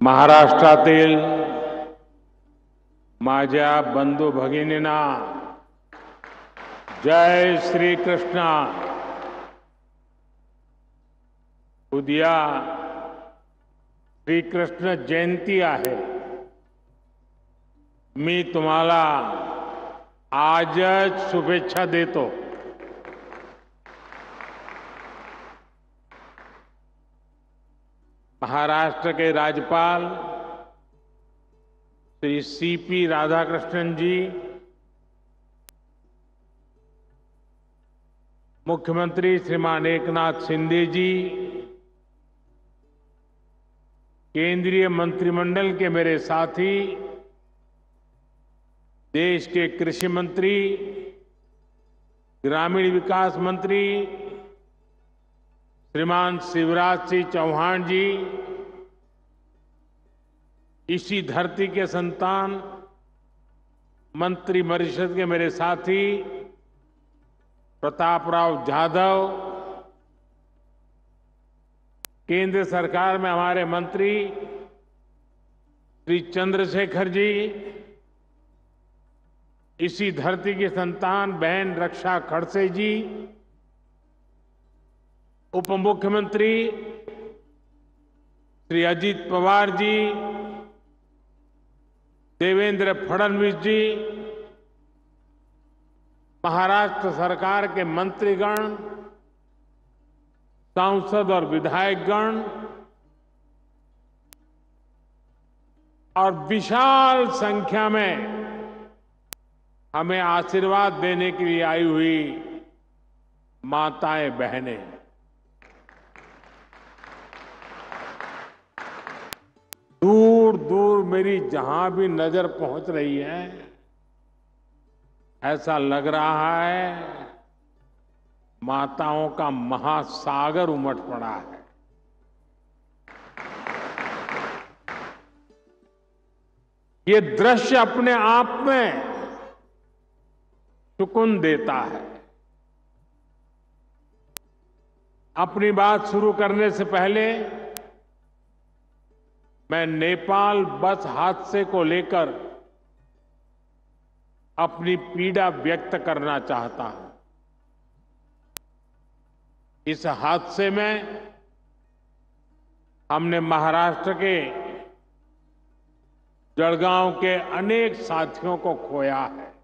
महाराष्ट्रातील माझ्या बंधू भगिनींना जय श्री कृष्ण उद्या श्रीकृष्ण जयंती आहे. मी तुम्हाला आजच शुभेच्छा देतो. महाराष्ट्र के राज्यपाल श्री सीपी राधाकृष्णन जी, मुख्यमंत्री श्रीमान एकनाथ शिंदे जी, केंद्रीय मंत्रिमंडल के मेरे साथी, देश के कृषि मंत्री, ग्रामीण विकास मंत्री श्रीमान शिवराज सिंह चौहान जी, इसी धरती के संतान, मंत्री परिषद के मेरे साथी प्रताप राव जाधव, केंद्र सरकार में हमारे मंत्री श्री चंद्रशेखर जी, इसी धरती की संतान, बहन रक्षा खड़से जी उप मुख्यमंत्री श्री अजीत पवार जी, देवेंद्र फडणवीस जी, महाराष्ट्र सरकार के मंत्रीगण, सांसद और विधायकगण, और विशाल संख्या में हमें आशीर्वाद देने के लिए आई हुई माताएँ, बहनें। दूर दूर मेरी जहाँ भी नज़र पहुँच रही है, ऐसा लग रहा है माताओं का महासागर उमट पड़ा है। ये दृश्य अपने आप में सुकून देता है। अपनी बात शुरू करने से पहले मैं नेपाल बस हादसे को लेकर अपनी पीड़ा व्यक्त करना चाहता हूँ। इस हादसे में हमने महाराष्ट्र के जड़गांव के अनेक साथियों को खोया है।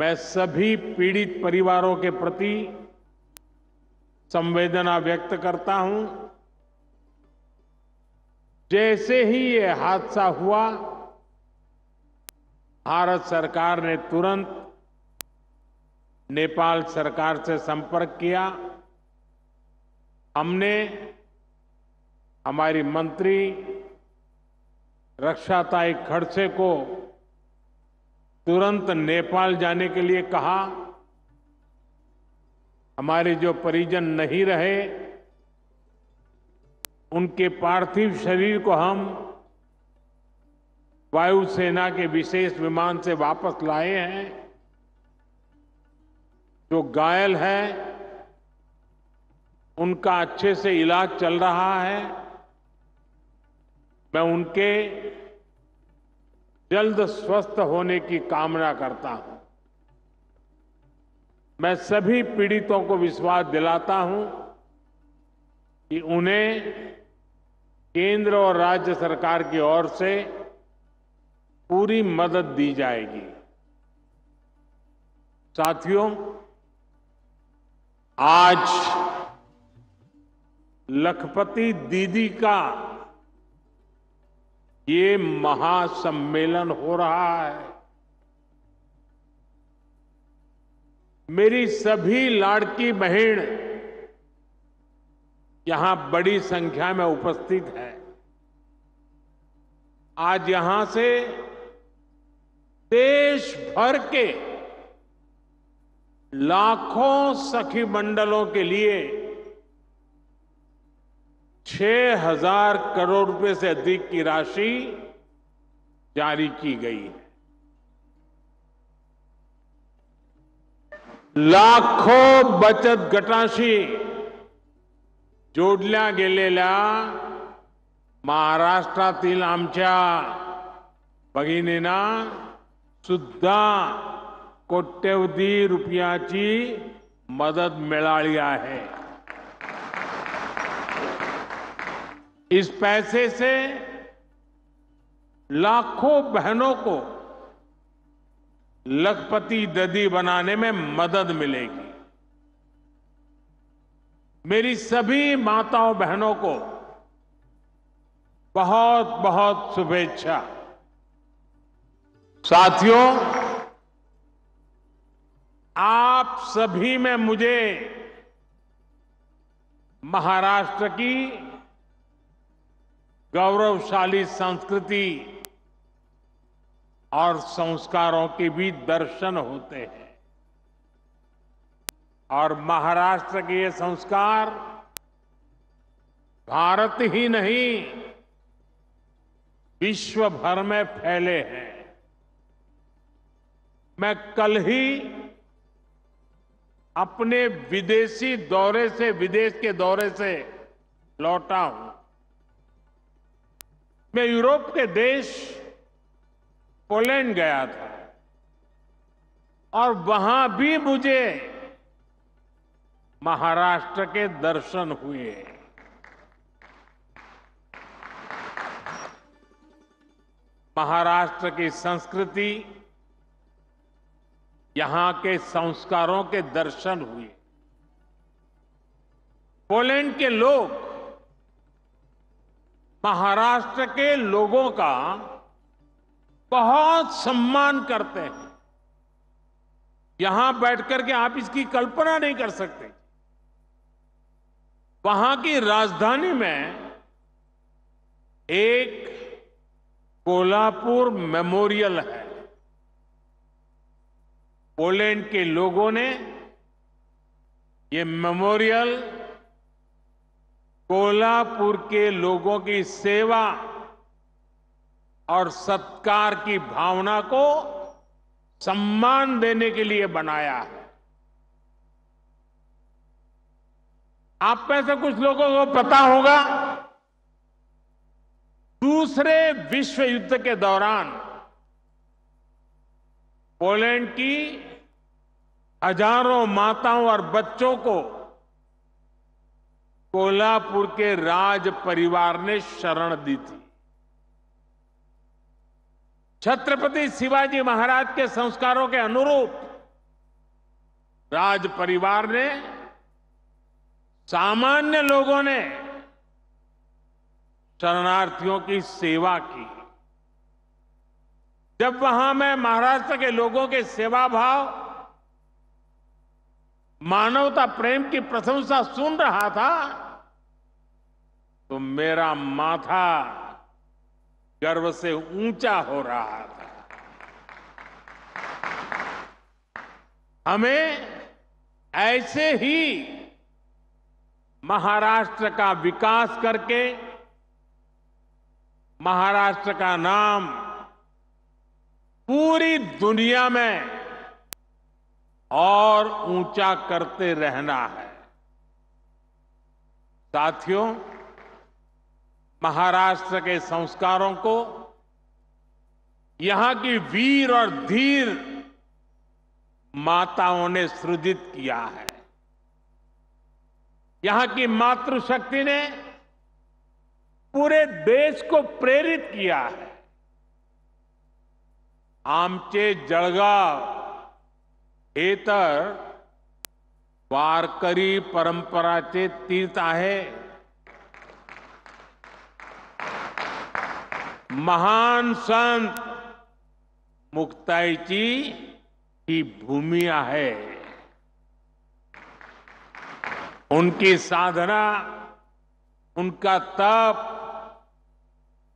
मैं सभी पीड़ित परिवारों के प्रति संवेदना व्यक्त करता हूँ। जैसे ही ये हादसा हुआ, भारत सरकार ने तुरंत नेपाल सरकार से संपर्क किया। हमने हमारी मंत्री रक्षाताई खड़से को तुरंत नेपाल जाने के लिए कहा। हमारे जो परिजन नहीं रहे उनके पार्थिव शरीर को हम वायुसेना के विशेष विमान से वापस लाए हैं। जो घायल है, उनका अच्छे से इलाज चल रहा है। मैं उनके जल्द स्वस्थ होने की कामना करता हूँ। मैं सभी पीड़ितों को विश्वास दिलाता हूँ कि उन्हें केंद्र और राज्य सरकार की ओर से पूरी मदद दी जाएगी। साथियों, आज लखपति दीदी का ये महासम्मेलन हो रहा है। मेरी सभी लाड़की बहन यहाँ बड़ी संख्या में उपस्थित है। आज यहाँ से देश भर के लाखों सखी मंडलों के लिए छह हज़ार करोड़ रुपए से अधिक की राशि जारी की गई है। लाखों बचत गटाशी जोडल्या गेलेल्या महाराष्ट्रातील आमच्या भगिनींना सुद्धा कोट्यवधी रुपयाची मदत मिळाली आहे. इस पैसे से लाखों बहनों को लखपति ददी बनाने में मदद मिलेगी। मेरी सभी माताओं बहनों को बहुत बहुत शुभेच्छा। साथियों, आप सभी में मुझे महाराष्ट्र की गौरवशाली संस्कृति और संस्कारों के भी दर्शन होते हैं। और महाराष्ट्र के ये संस्कार भारत ही नहीं विश्व भर में फैले हैं। मैं कल ही अपने विदेशी दौरे से, विदेश के दौरे से लौटा हूँ। मैं यूरोप के देश, पोलैंड गया था। और वहाँ भी मुझे महाराष्ट्र के दर्शन हुए। महाराष्ट्र की संस्कृति यहाँ के संस्कारों के दर्शन हुए। पोलैंड के लोग, महाराष्ट्र के लोगों का बहुत सम्मान करते हैं। यहाँ बैठकर के आप इसकी कल्पना नहीं कर सकते। वहाँ की राजधानी में एक कोल्हापुर मेमोरियल है। पोलैंड के लोगों ने ये मेमोरियल कोल्हापुर के लोगों की सेवा और सत्कार की भावना को सम्मान देने के लिए बनाया है। आप में से कुछ लोगों को पता होगा, दूसरे विश्व युद्ध के दौरान पोलैंड की हज़ारों माताओं और बच्चों को कोल्हापुर के राज परिवार ने शरण दी थी। छत्रपति शिवाजी महाराज के संस्कारों के अनुरूप राज परिवार ने सामान्य लोगों ने शरणार्थियों की सेवा की। जब वहाँ मैं महाराष्ट्र के लोगों के सेवा भाव मानवता प्रेम की प्रशंसा सुन रहा था तो मेरा माथा गर्व से ऊँचा हो रहा था। हमें ऐसे ही महाराष्ट्र का विकास करके, महाराष्ट्र का नाम पूरी दुनिया में और ऊँचा करते रहना है। साथियों, महाराष्ट्र के संस्कारों को यहाँ की वीर और धीर माताओं ने सृजित किया है। यहाँ की मातृशक्ति ने पूरे देश को प्रेरित किया है। आमचे जळगाव हे तर वारकरी परंपराचे तीर्थ आहे। महान संत मुक्ताईची ही भूमि आहे। उनकी साधना, उनका तप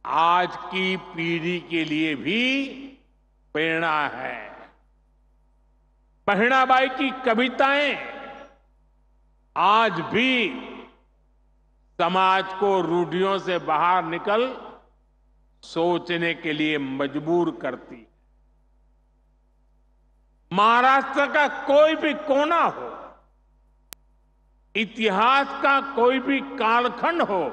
आज की पीढ़ी के लिए भी प्रेरणा है। बहिणाबाई की कविताएँ आज भी समाज को रूढ़ियों से बाहर निकल सोचने के लिए मजबूर करती महाराष्ट्र का कोई भी कोना हो इतिहास का कोई भी कालखंड हो,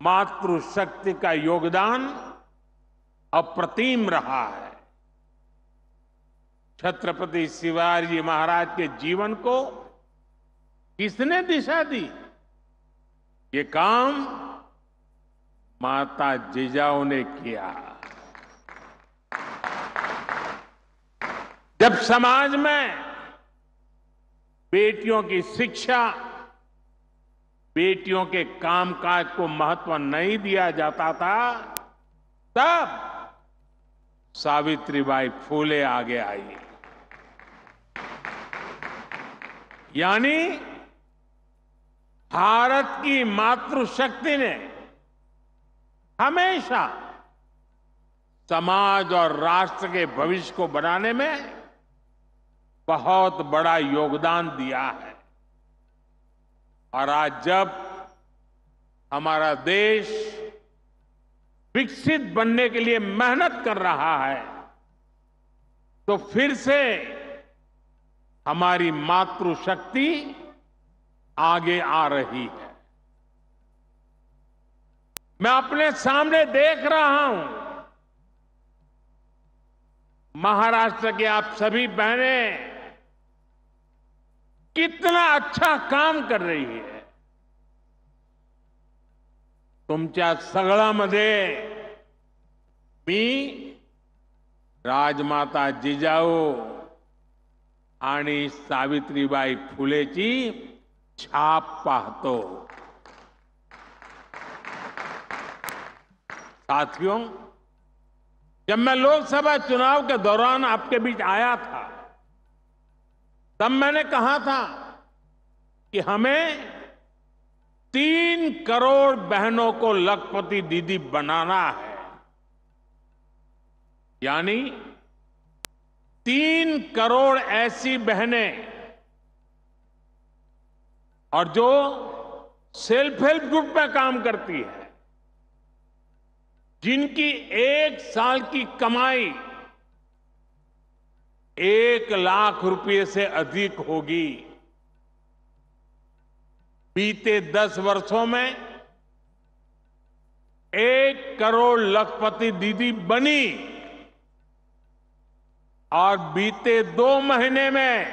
मातृशक्ति का योगदान अप्रतिम रहा है। छत्रपति शिवाजी महाराज के जीवन को किसने दिशा दी? ये काम माता जिजाऊ ने किया। जब समाज में बेटियों की शिक्षा, बेटियों के कामकाज को महत्व नहीं दिया जाता था, तब सावित्रीबाई फूले आगे आई। यानी भारत की मातृशक्ति ने हमेशा समाज और राष्ट्र के भविष्य को बनाने में बहुत बड़ा योगदान दिया है। और आज जब हमारा देश विकसित बनने के लिए मेहनत कर रहा है तो फिर से हमारी मातृशक्ति आगे आ रही है। मैं अपने सामने देख रहा हूँ, महाराष्ट्र के आप सभी बहनें कितना अच्छा काम कर रही है। तुमच्या सगळ्यामध्ये मी, राजमाता जिजाऊ आणि सावित्रीबाई फुलेची छाप पाहतो। साथियों, जब मैं लोकसभा चुनाव के दौरान आपके बीच आया था तब मैंने कहा था कि हमें तीन करोड़ बहनों को लखपति दीदी बनाना है। यानी तीन करोड़ ऐसी बहनें और जो सेल्फ हेल्प ग्रुप में काम करती है, जिनकी एक साल की कमाई एक लाख रुपए से अधिक होगी। बीते दस वर्षों में एक करोड़ लखपति दीदी बनी और बीते दो महीने में,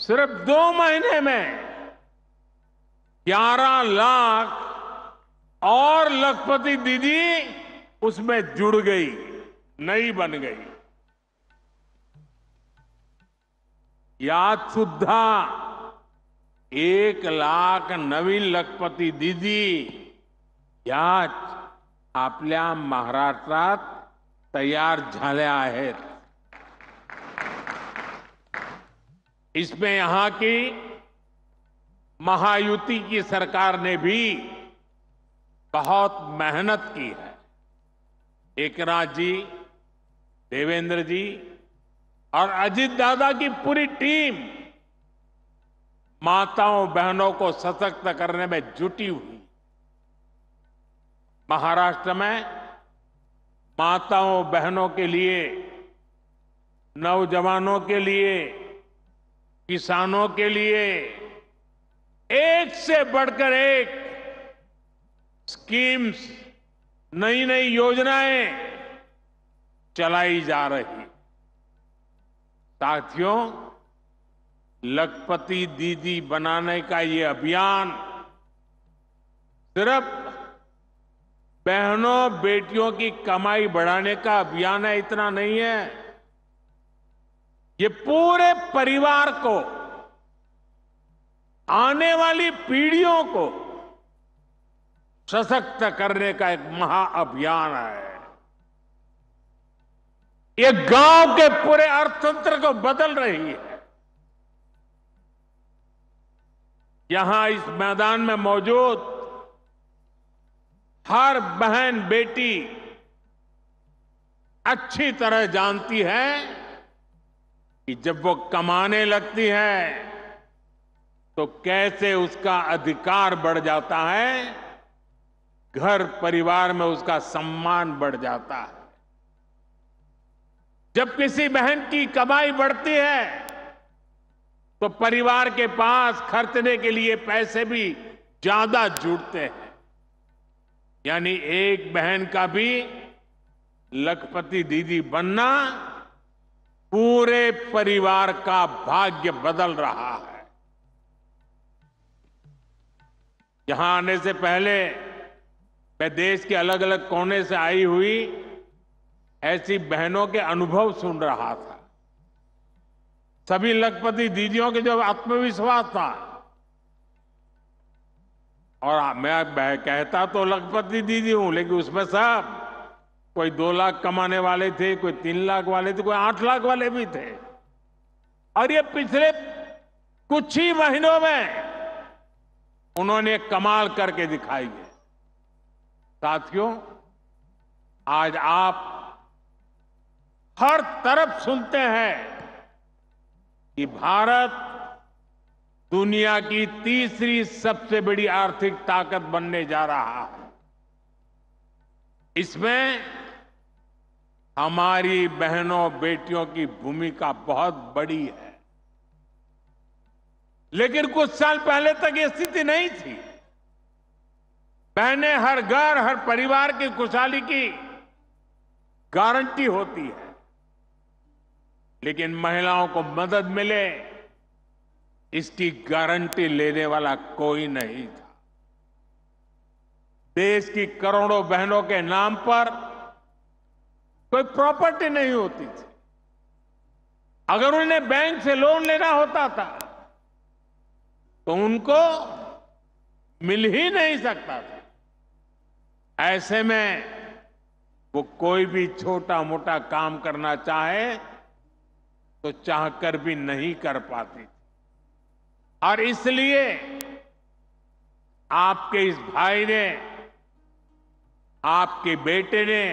सिर्फ़ दो महीने में ग्यारह लाख और लखपति दीदी उसमें जुड़ गई, नई बन गई। यात सुद्धा एक लाख नवीन लखपती दीदी याच आपल्या महाराष्ट्रात तयार इसमें यहाँ की महायुति की सरकार ने भी बहुत मेहनत की है। एकनाथ जी, देवेंद्र जी और अजीत दादा की पूरी टीम माताओं, बहनों को सशक्त करने में जुटी हुई। महाराष्ट्र में माताओं, बहनों के लिए, नौजवानों के लिए, किसानों के लिए एक से बढ़कर एक स्कीम्स नई नई योजनाएँ चलाई जा रही साथियों, लखपति दीदी बनाने का ये अभियान सिर्फ़ बहनों बेटियों की कमाई बढ़ाने का अभियान है, इतना नहीं है। ये पूरे परिवार को, आने वाली पीढ़ियों को सशक्त करने का एक महाअभियान है। ये गाँव के पूरे अर्थतंत्र को बदल रही है। यहाँ इस मैदान में मौजूद हर बहन बेटी अच्छी तरह जानती है कि जब वो कमाने लगती है तो कैसे उसका अधिकार बढ़ जाता है? घर परिवार में उसका सम्मान बढ़ जाता है। जब किसी बहन की कमाई बढ़ती है तो परिवार के पास खर्चने के लिए पैसे भी ज़्यादा जुड़ते हैं। यानी एक बहन का भी लखपति दीदी बनना पूरे परिवार का भाग्य बदल रहा है। यहाँ आने से पहले मैं देश के अलग अलग कोने से आई हुई ऐसी बहनों के अनुभव सुन रहा था। सभी लखपति दीदियों के जो आत्मविश्वास था। और मैं कहता तो लखपति दीदी हूँ, लेकिन उसमें सब कोई दो लाख कमाने वाले थे, कोई तीन लाख वाले थे, कोई आठ लाख वाले भी थे। और ये पिछले कुछ ही महीनों में उन्होंने कमाल करके दिखाई है। साथियों, आज आप हर तरफ़ सुनते हैं कि भारत दुनिया की तीसरी सबसे बड़ी आर्थिक ताकत बनने जा रहा है। इसमें हमारी बहनों, बेटियों की भूमिका बहुत बड़ी है। लेकिन कुछ साल पहले तक ये स्थिति नहीं थी। बहनें हर घर, हर परिवार की खुशहाली की गारंटी होती है। लेकिन महिलाओं को मदद मिले, इसकी गारंटी लेने वाला कोई नहीं था। देश की करोड़ों बहनों के नाम पर कोई प्रॉपर्टी नहीं होती थी। अगर उन्हें बैंक से लोन लेना होता था तो उनको मिल ही नहीं सकता था। ऐसे में वो कोई भी छोटा मोटा काम करना चाहे तो चाहकर भी नहीं कर पाती। और इसलिए आपके इस भाई ने, आपके बेटे ने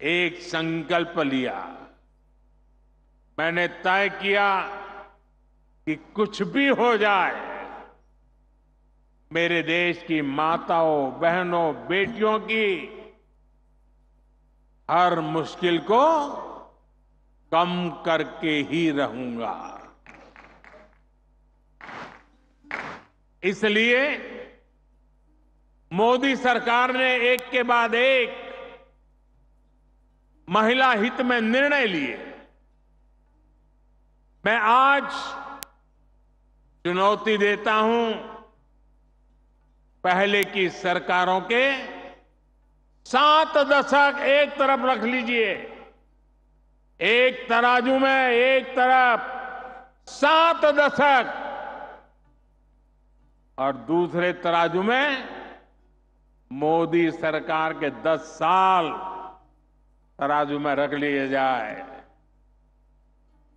एक संकल्प लिया। मैंने तय किया कि कुछ भी हो जाए, मेरे देश की माताओं, बहनों, बेटियों की हर मुश्किल को कम करके ही रहूँगा। इसलिए मोदी सरकार ने एक के बाद एक महिला हित में निर्णय लिए। मैं आज चुनौती देता हूँ, पहले की सरकारों के सात दशक एक तरफ़ रख लीजिए। एक तराजू में एक तरफ़ सात दशक और दूसरे तराजू में मोदी सरकार के 10 साल तराजू में रख लिए जाए।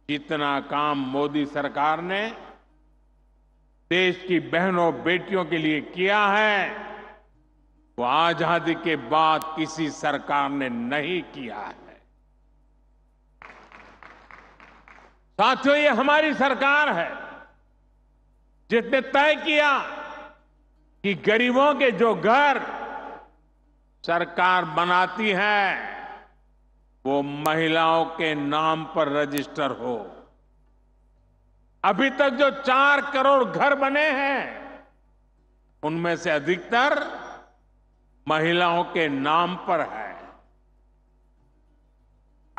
जितना काम मोदी सरकार ने देश की बहनों बेटियों के लिए किया है, वो आज़ादी के बाद किसी सरकार ने नहीं किया है। साथियों, ये हमारी सरकार है। जिसने तय किया कि गरीबों के जो घर सरकार बनाती है, वो महिलाओं के नाम पर रजिस्टर हो। अभी तक जो चार करोड़ घर बने हैं, उनमें से अधिकतर महिलाओं के नाम पर है।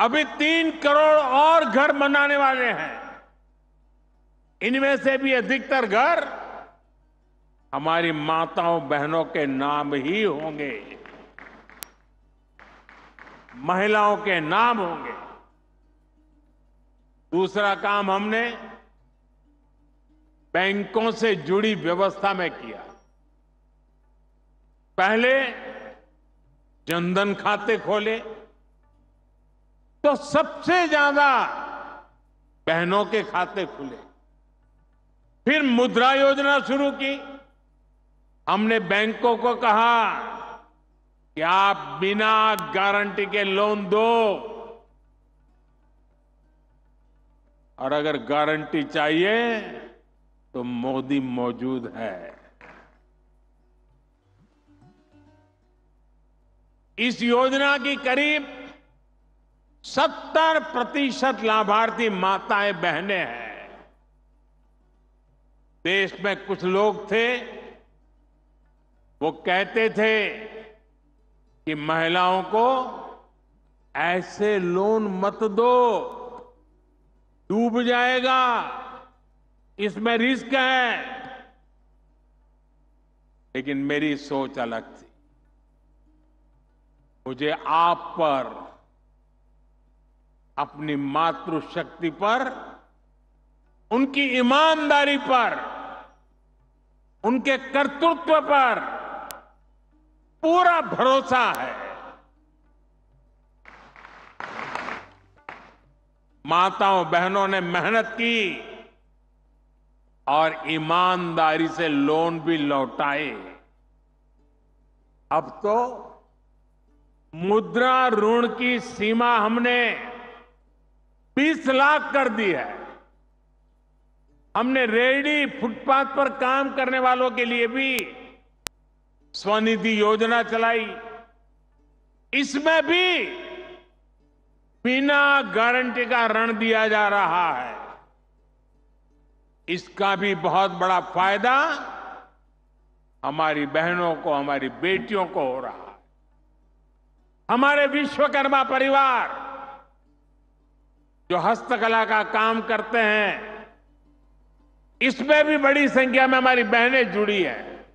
अभी तीन करोड़ और घर बनाने वाले हैं। इनमें से भी अधिकतर घर हमारी माताओं बहनों के नाम ही होंगे। महिलाओं के नाम होंगे। दूसरा काम हमने बैंकों से जुड़ी व्यवस्था में किया। पहले जनधन खाते खोले तो सबसे ज़्यादा बहनों के खाते खुले। फिर मुद्रा योजना शुरू की। हमने बैंकों को कहा कि आप बिना गारंटी के लोन दो। और अगर गारंटी चाहिए तो मोदी मौजूद है। इस योजना की करीब 70 प्रतिशत लाभार्थी माताएँ बहनें हैं। देश में कुछ लोग थे, वो कहते थे कि महिलाओं को ऐसे लोन मत दो, डूब जाएगा, इसमें रिस्क है। लेकिन मेरी सोच अलग थी। मुझे आप पर अपनी मातृशक्ति पर, उनकी ईमानदारी पर, उनके कर्तृत्व पर पूरा भरोसा है। माताओं, बहनों ने मेहनत की और ईमानदारी से लोन भी लौटाए। अब तो मुद्रा ऋण की सीमा हमने 20 लाख कर दी है। हमने रेडी फुटपाथ पर काम करने वालों के लिए भी स्वनिधि योजना चलाई। इसमें भी बिना गारंटी का ऋण दिया जा रहा है। इसका भी बहुत बड़ा फ़ायदा हमारी बहनों को, हमारी बेटियों को हो रहा है। हमारे विश्वकर्मा परिवार जो हस्तकला का काम करते हैं, इसमें भी बड़ी संख्या में हमारी बहनें जुड़ी हैं।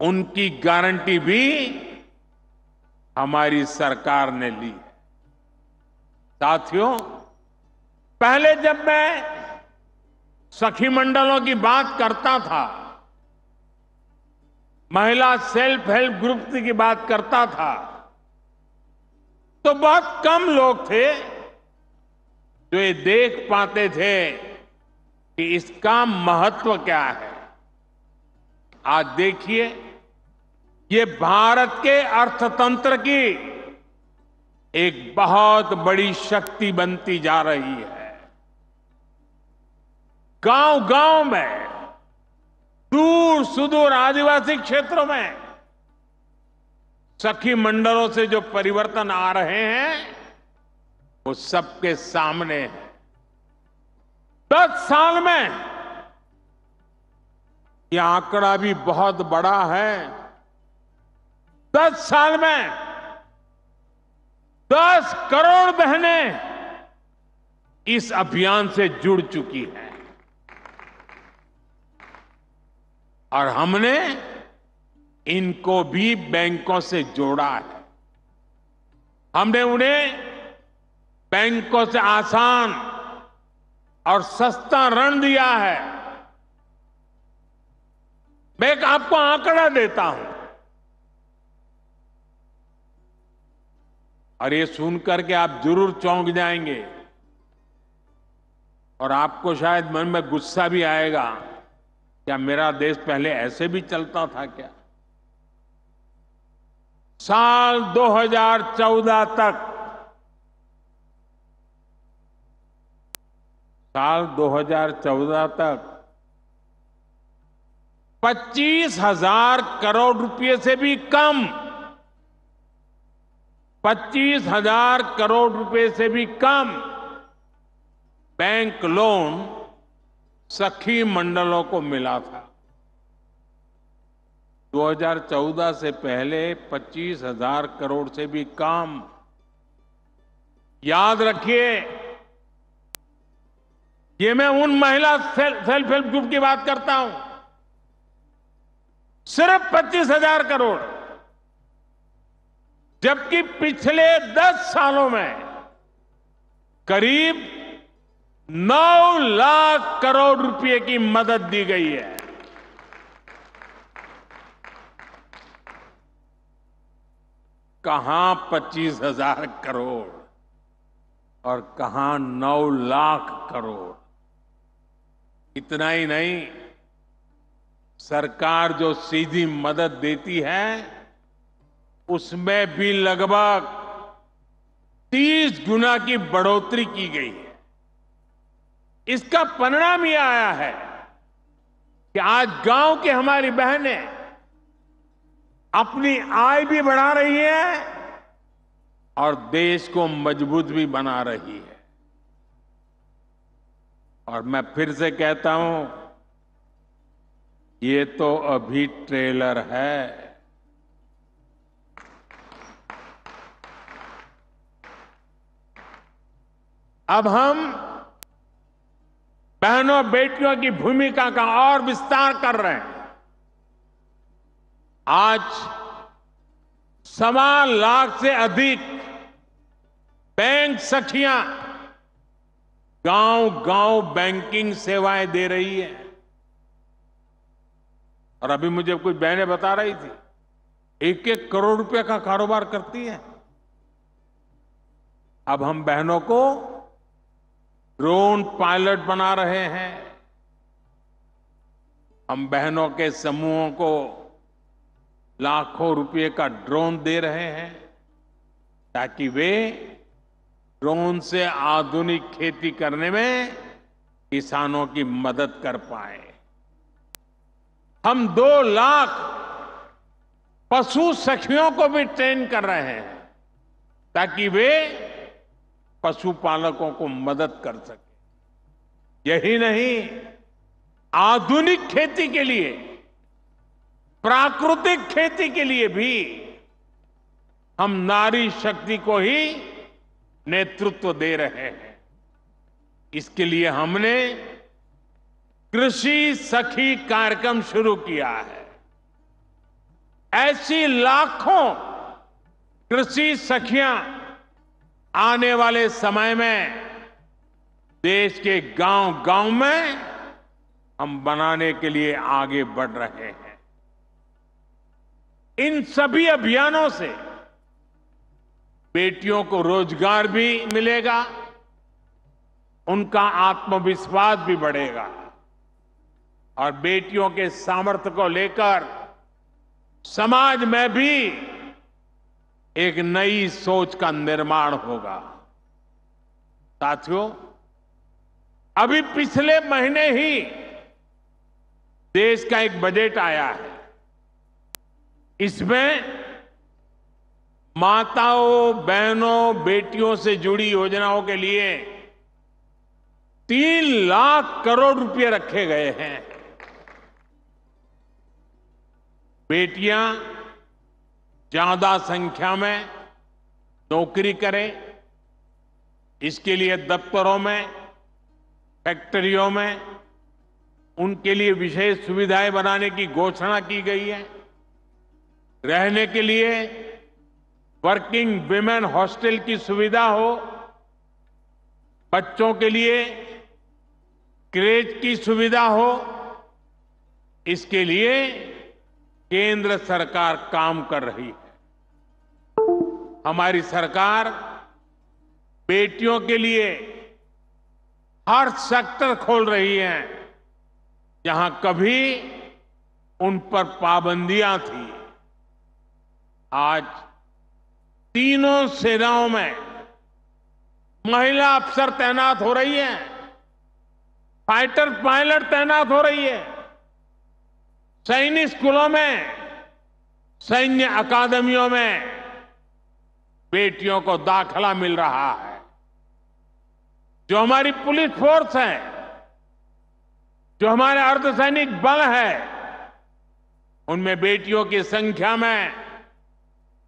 उनकी गारंटी भी हमारी सरकार ने ली है। साथियों, पहले जब मैं सखी मंडलों की बात करता था, महिला सेल्फ हेल्प ग्रुप की बात करता था तो बहुत कम लोग थे जो ये देख पाते थे कि इसका महत्व क्या है। आज देखिए, ये भारत के अर्थतंत्र की एक बहुत बड़ी शक्ति बनती जा रही है। गाँव गाँव में दूर सुदूर आदिवासी क्षेत्रों में सखी मंडलों से जो परिवर्तन आ रहे हैं वो सबके सामने है। दस साल में यह आंकड़ा भी बहुत बड़ा है। दस साल में दस करोड़ बहनें इस अभियान से जुड़ चुकी हैं। और हमने इनको भी बैंकों से जोड़ा है। हमने उन्हें बैंकों से आसान और सस्ता ऋण दिया है। मैं एक आपको आंकड़ा देता हूँ। और ये सुनकर के आप ज़रूर चौंक जाएँगे। और आपको शायद मन में गुस्सा भी आएगा क्या मेरा देश पहले ऐसे भी चलता था क्या? साल 2014 तक साल 2014 तक पच्चीस हज़ार करोड़ रुपए से भी कम, पच्चीस हज़ार करोड़ रुपए से भी कम बैंक लोन सखी मंडलों को मिला था। 2014 से पहले पच्चीस हज़ार करोड़ से भी कम। याद रखिए ये मैं उन महिला सेल्फ हेल्प ग्रुप की बात करता हूँ। सिर्फ़ पच्चीस हज़ार करोड़। जबकि पिछले दस सालों में करीब नौ लाख करोड़ रुपए की मदद दी गई है। कहाँ पच्चीस हज़ार करोड़ और कहाँ नौ लाख करोड़? इतना ही नहीं, सरकार जो सीधी मदद देती है, उसमें भी लगभग 30 गुना की बढ़ोतरी की गई है। इसका परिणाम यह आया है कि आज गाँव की हमारी बहनें अपनी आय भी बढ़ा रही है और देश को मज़बूत भी बना रही है। और मैं फिर से कहता हूँ, ये तो अभी ट्रेलर है। अब हम बहनों बेटियों की भूमिका का और विस्तार कर रहे हैं। आज सवा लाख से अधिक बैंक सखियाँ गाँव गाँव बैंकिंग सेवाएँ दे रही है। और अभी मुझे कुछ बहनें बता रही थी एक एक करोड़ रुपए का कारोबार करती है। अब हम बहनों को ड्रोन पायलट बना रहे हैं। हम बहनों के समूहों को लाखों रुपए का ड्रोन दे रहे हैं, ताकि वे ड्रोन से आधुनिक खेती करने में किसानों की मदद कर पाए। हम दो लाख पशु सखियों को भी ट्रेन कर रहे हैं ताकि वे पशुपालकों को मदद कर सके। यही नहीं, आधुनिक खेती के लिए, प्राकृतिक खेती के लिए भी हम नारी शक्ति को ही नेतृत्व दे रहे हैं। इसके लिए हमने कृषि सखी कार्यक्रम शुरू किया है। ऐसी लाखों कृषि सखियाँ आने वाले समय में देश के गाँव गाँव में हम बनाने के लिए आगे बढ़ रहे हैं। इन सभी अभियानों से बेटियों को रोज़गार भी मिलेगा, उनका आत्मविश्वास भी बढ़ेगा। और बेटियों के सामर्थ्य को लेकर समाज में भी एक नई सोच का निर्माण होगा। साथियों, अभी पिछले महीने ही देश का एक बजट आया है। इसमें माताओं, बहनों, बेटियों से जुड़ी योजनाओं के लिए तीन लाख करोड़ रुपए रखे गए हैं। बेटियाँ ज़्यादा संख्या में नौकरी करें, इसके लिए दफ्तरों में, फैक्ट्रियों में, उनके लिए विशेष सुविधाएँ बनाने की घोषणा की गई है। रहने के लिए वर्किंग विमेन हॉस्टल की सुविधा हो, बच्चों के लिए क्रेज की सुविधा हो, इसके लिए केंद्र सरकार काम कर रही है। हमारी सरकार बेटियों के लिए हर सेक्टर खोल रही है, जहाँ कभी उन पर पाबंदियाँ थी। आज तीनों सेनाओं में महिला अफसर तैनात हो रही है, फाइटर पायलट तैनात हो रही है। सैनिक स्कूलों में, सैन्य अकादमियों में बेटियों को दाखला मिल रहा है। जो हमारी पुलिस फोर्स है, जो हमारे अर्धसैनिक बल है, उनमें बेटियों की संख्या में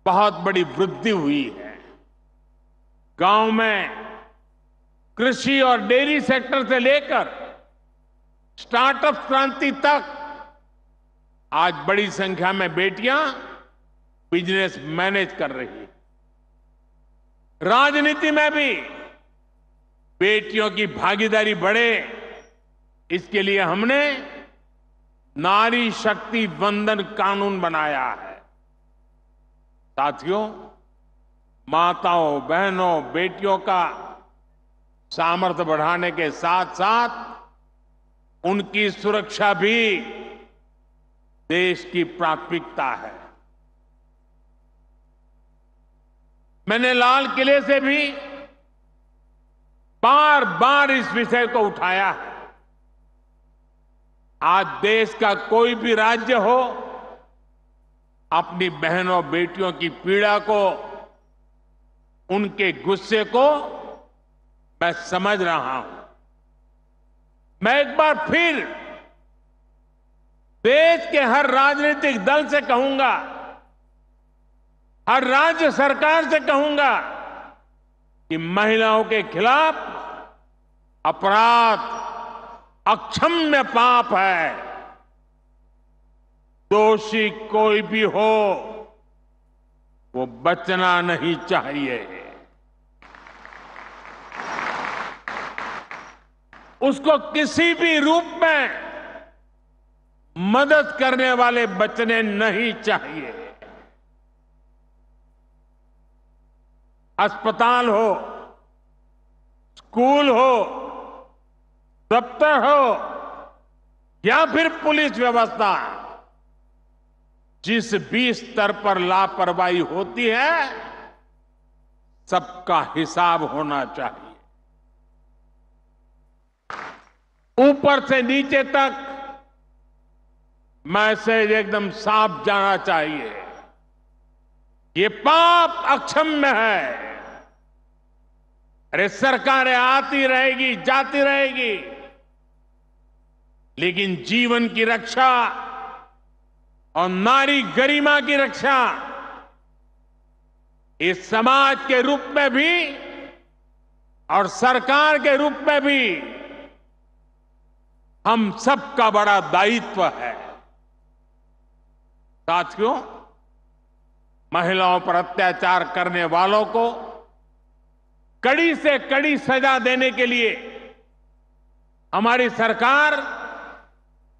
बहुत बड़ी वृद्धि हुई है। गाँव में कृषि और डेयरी सेक्टर से लेकर स्टार्टअप क्रांति तक आज बड़ी संख्या में बेटियाँ बिज़नेस मैनेज कर रही राजनीति में भी बेटियों की भागीदारी बढ़े, इसके लिए हमने नारी शक्ति बंधन कानून बनाया है। साथियों, माताओं, बहनों, बेटियों का सामर्थ्य बढ़ाने के साथ साथ उनकी सुरक्षा भी देश की प्राथमिकता है। मैंने लाल किले से भी बार बार इस विषय को उठाया है। आज देश का कोई भी राज्य हो अपनी बहनों बेटियों की पीड़ा को, उनके गुस्से को मैं समझ रहा हूँ। मैं एक बार फिर देश के हर राजनीतिक दल से कहूँगा, हर राज्य सरकार से कहूँगा कि महिलाओं के खिलाफ अपराध अक्षम्य पाप है। दोषी कोई भी हो, वो बचना नहीं चाहिए। उसको किसी भी रूप में मदद करने वाले बचने नहीं चाहिए। अस्पताल हो, स्कूल हो, दफ्तर हो, या फिर पुलिस व्यवस्था। जिस भी स्तर पर लापरवाही होती है, सबका हिसाब होना चाहिए। ऊपर से नीचे तक मैसेज एकदम साफ़ जाना चाहिए। ये पाप अक्षम्य है। अरे सरकारें आती रहेगी, जाती रहेगी। लेकिन जीवन की रक्षा और नारी गरिमा की रक्षा। इस समाज के रूप में भी और सरकार के रूप में भी हम सबका बड़ा दायित्व है। साथियों, महिलाओं पर अत्याचार करने वालों को कड़ी से कड़ी सजा देने के लिए हमारी सरकार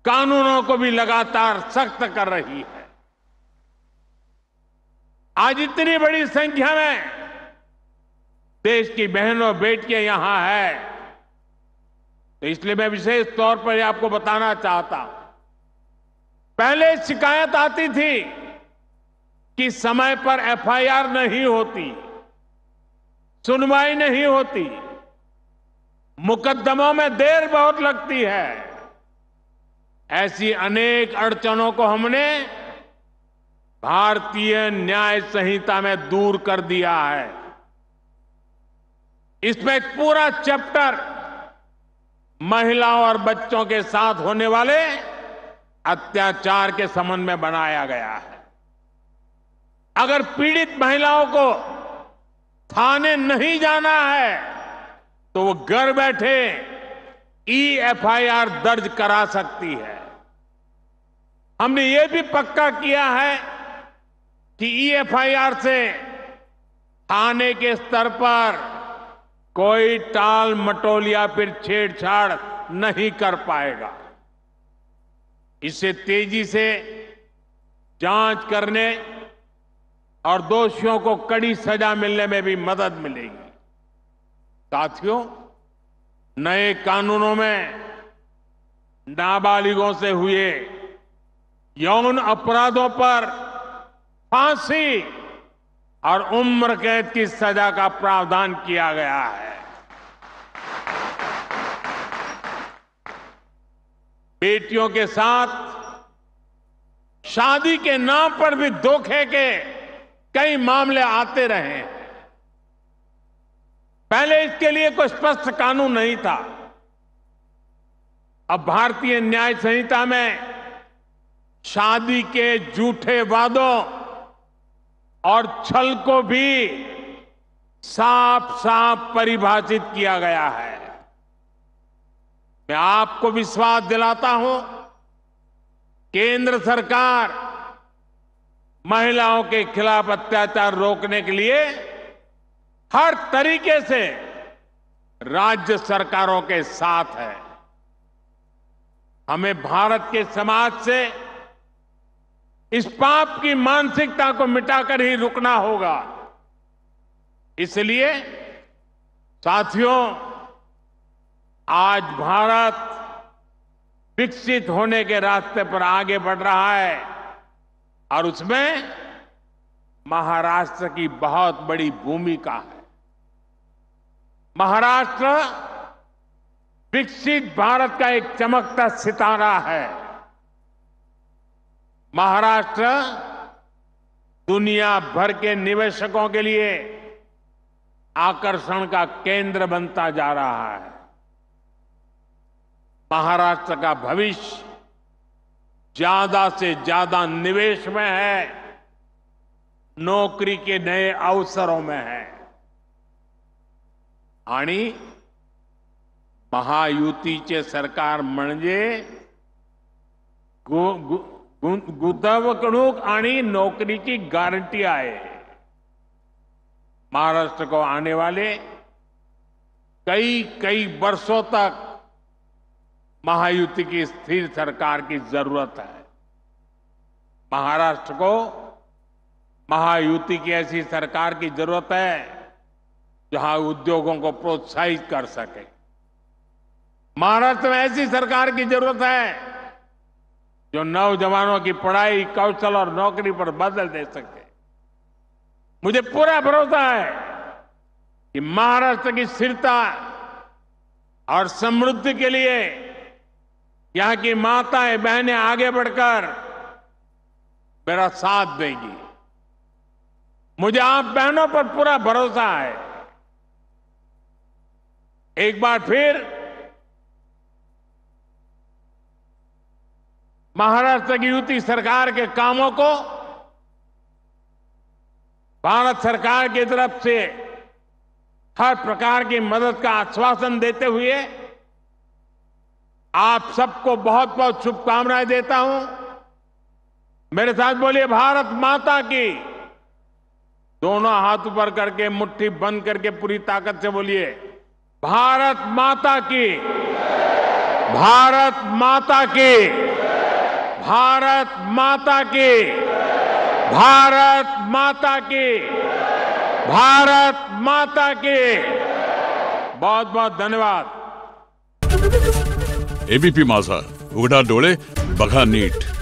कानूनों को भी लगातार सख्त कर रही है। आज इतनी बड़ी संख्या में देश की बहनों, बेटियाँ यहाँ है। तो इसलिए मैं विशेष तौर पर आपको बताना चाहता हूँ। पहले शिकायत आती थी कि समय पर एफआईआर नहीं होती, सुनवाई नहीं होती, मुकदमों में देर बहुत लगती है। ऐसी अनेक अड़चनों को हमने भारतीय न्याय संहिता में दूर कर दिया है। इसमें एक पूरा चैप्टर महिलाओं और बच्चों के साथ होने वाले अत्याचार के संबंध में बनाया गया है। अगर पीड़ित महिलाओं को थाने नहीं जाना है तो वो घर बैठे ई एफआईआर दर्ज करा सकती है। हमने ये भी पक्का किया है कि ई एफआईआर से थाने के स्तर पर कोई टाल मटोल या फिर छेड़छाड़ नहीं कर पाएगा। इससे तेज़ी से जाँच करने और दोषियों को कड़ी सजा मिलने में भी मदद मिलेगी। साथियों, नए कानूनों में नाबालिगों से हुए यौन अपराधों पर फांसी और उम्र कैद की सजा का प्रावधान किया गया है। बेटियों के साथ, शादी के नाम पर भी धोखे के कई मामले आते रहे पहले इसके लिए कोई स्पष्ट कानून नहीं था। अब भारतीय न्याय संहिता में शादी के झूठे वादों और छल को भी साफ़ साफ़ परिभाषित किया गया है। मैं आपको विश्वास दिलाता हूँ, केंद्र सरकार महिलाओं के खिलाफ अत्याचार रोकने के लिए हर तरीके से राज्य सरकारों के साथ है। हमें भारत के समाज से इस पाप की मानसिकता को मिटाकर ही रुकना होगा। इसलिए, साथियों, आज भारत विकसित होने के रास्ते पर आगे बढ़ रहा है और उसमें महाराष्ट्र की बहुत बड़ी भूमिका है। महाराष्ट्र विकसित भारत का एक चमकता सितारा है। महाराष्ट्र दुनिया भर के निवेशकों के लिए आकर्षण का केंद्र बनता जा रहा है। महाराष्ट्र का भविष्य ज़्यादा से ज़्यादा निवेश में है, नौकरी के नए अवसरों में है। आणि महायुतीचे सरकार म्हणजे गुंतवणूक आणि नौकरीची गारंटी आहे. महाराष्ट्र को आने वाले कई कई वर्षों तक महायुति की स्थिर सरकार की ज़रूरत है। महाराष्ट्र को महायुति की ऐसी सरकार की ज़रूरत है, जहाँ उद्योगों को प्रोत्साहित कर सके। महाराष्ट्र में ऐसी सरकार की ज़रूरत है जो नौजवानों की पढ़ाई, कौशल और नौकरी पर बदल दे सके। मुझे पूरा भरोसा है कि महाराष्ट्र की स्थिरता और समृद्धि के लिए यहाँ की माताएँ, बहनें आगे बढ़कर मेरा साथ देगी। मुझे आप बहनों पर पूरा भरोसा है। एक बार फिर महाराष्ट्र की युति सरकार के कामों को भारत सरकार की तरफ़ से हर प्रकार की मदद का आश्वासन देते हुए आप सबको बहुत बहुत शुभकामनाएँ देता हूँ। मेरे साथ बोलिए, भारत माता की। दोनों हाथ ऊपर करके, मुट्ठी बंद करके पूरी ताकत से बोलिए, भारत माता की। भारत माता की। भारत माता की। भारत माता की। भारत माता की। बहुत बहुत धन्यवाद। एबीपी माझा, उघडा डोळे, बघा नीट.